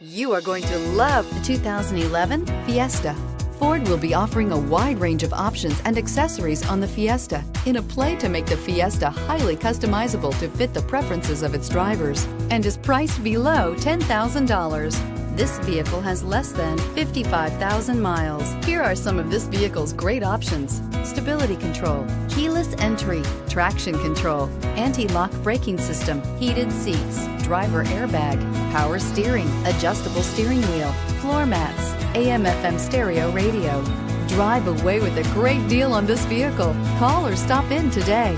You are going to love the 2011 Fiesta. Ford will be offering a wide range of options and accessories on the Fiesta in a play to make the Fiesta highly customizable to fit the preferences of its drivers and is priced below $10,000. This vehicle has less than 55,000 miles. Here are some of this vehicle's great options. Stability control, keyless entry, traction control, anti-lock braking system, heated seats, driver airbag, power steering, adjustable steering wheel, floor mats, AM FM stereo radio. Drive away with a great deal on this vehicle. Call or stop in today.